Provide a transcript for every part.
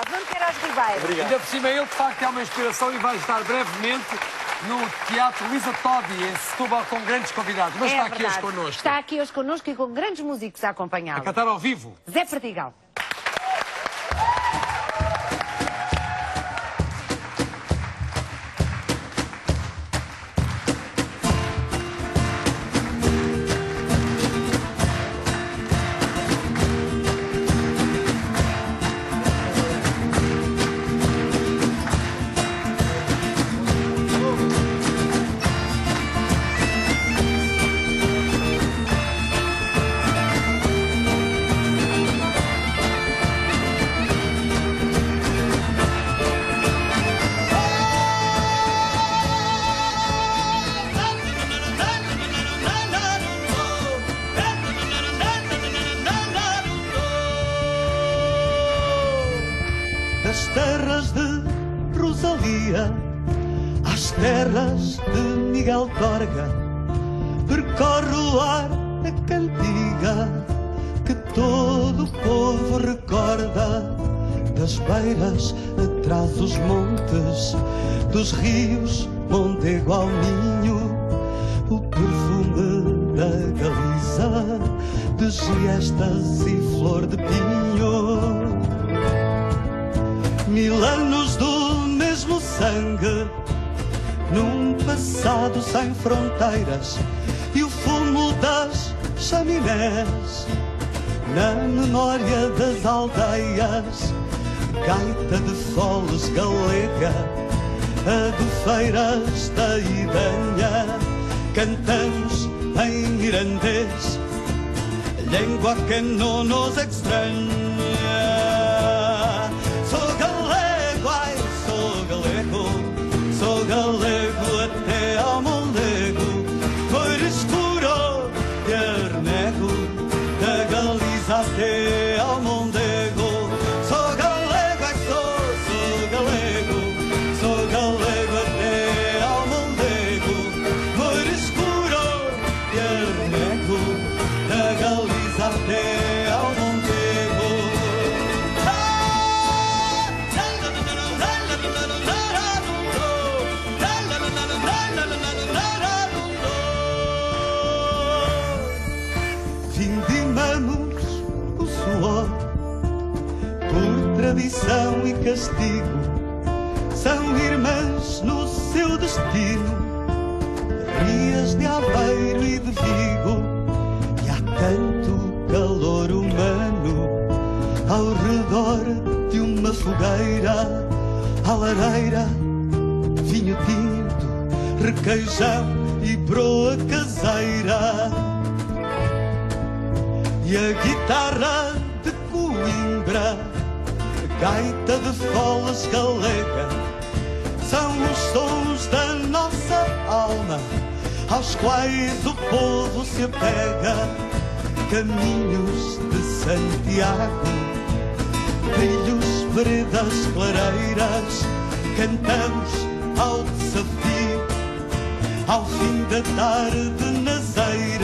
aplausos. Antero Ribeiro. Ainda por cima, ele de facto é uma inspiração e vai estar brevemente no Teatro Luísa Todi, em Setúbal, com grandes convidados. Mas É está aqui hoje verdade. connosco. Está aqui hoje connosco e com grandes músicos a A acompanhá-lo. cantar ao vivo. Zé Perdigal. Às terras de Miguel Torga, percorre o ar a cantiga que todo o povo recorda. Das beiras atrás dos montes, dos rios, Montego ao Minho, o perfume da Galiza, de giestas e flor de pinho. Mil anos do passado sem fronteiras, e o fumo das chaminés, na memória das aldeias, gaita de foles galega, a de feiras da Idanha, cantamos em mirandês, língua que não nos extraña. Tradição e castigo. São irmãs no seu destino, Rias de Aveiro e de Vigo. E há tanto fogueira, à lareira, vinho tinto, requeijão e broa caseira. E a guitarra de Coimbra, gaita de foles galega, são os sons da nossa alma, aos quais o povo se apega. Caminhos de Santiago, trilhos, veredas, clareiras, cantamos ao desafio, ao fim da tarde nas eiras.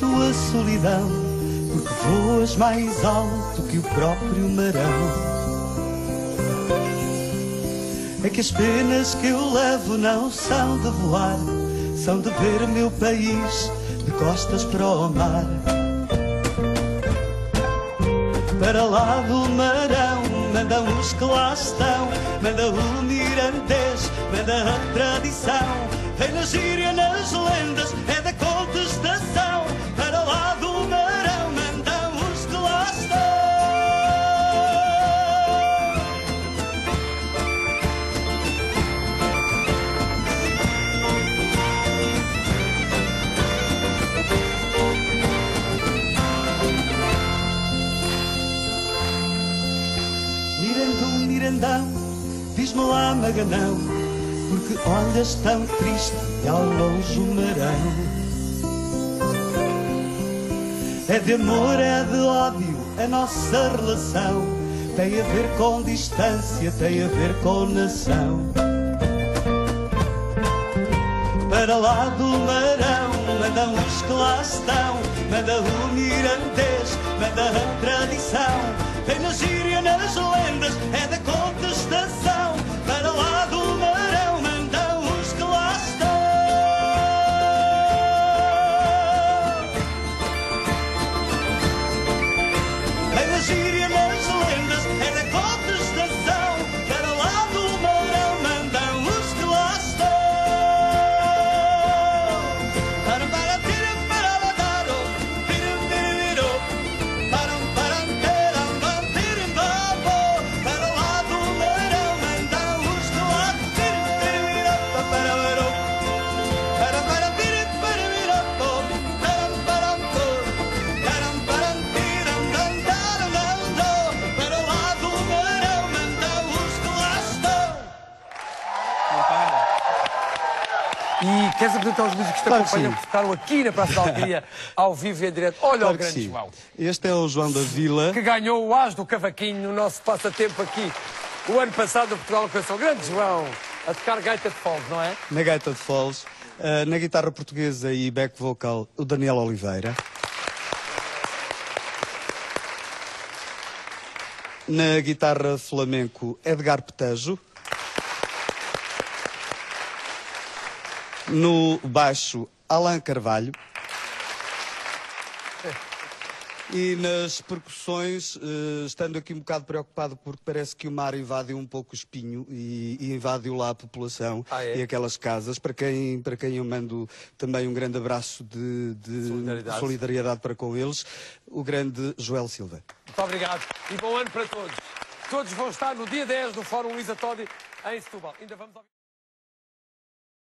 Tua solidão, porque voas mais alto que o próprio marão. É que as penas que eu levo não são de voar, são de ver meu país de costas para o mar. Para lá do marão mandam os que lá estão, manda o mirandês, manda a tradição, vem na gíria, nas lendas, é da contestação. Para lá do marão mandam os que lá estão. Mirandão, Mirandão, diz-me lá, Maganão, porque olhas tão triste e ao longe o marão. É de amor, é de ódio, a nossa relação tem a ver com distância, tem a ver com nação. Para lá do marão, mandam os que lá estão, manda o mirandês, manda a tradição. Tem na gíria, nas lendas, é da contestação. E queres apresentar os músicos que te Claro que acompanham, que ficaram aqui na Praça da Alegria, ao vivo e em direto. Olha Claro o que grande. João, Este é o João da Vila. que ganhou o as do cavaquinho no nosso passatempo aqui. O ano passado, Portugal alcançou o grande João a tocar gaita de fogo, não é? na gaita de Foles, eh, na guitarra portuguesa e back vocal, o Daniel Oliveira. Na guitarra flamenco, Edgar Petejo. No baixo, Alan Carvalho. E nas percussões, eh, estando aqui um bocado preocupado porque parece que o mar invadiu um pouco o espinho e, e invadiu lá a população Ah, é? e aquelas casas, para quem, para quem eu mando também um grande abraço de, de Solidariedade. solidariedade para com eles, o grande Joel Silva. Muito obrigado e bom ano para todos. Todos vão estar no dia 10 do Fórum Luísa Todi em Setúbal. Ainda vamos.